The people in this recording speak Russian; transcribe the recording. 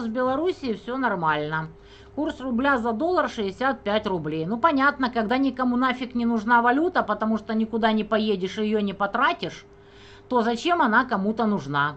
с Белоруссией все нормально. Курс рубля за доллар 65 рублей. Ну, понятно, когда никому нафиг не нужна валюта, потому что никуда не поедешь и ее не потратишь, то зачем она кому-то нужна?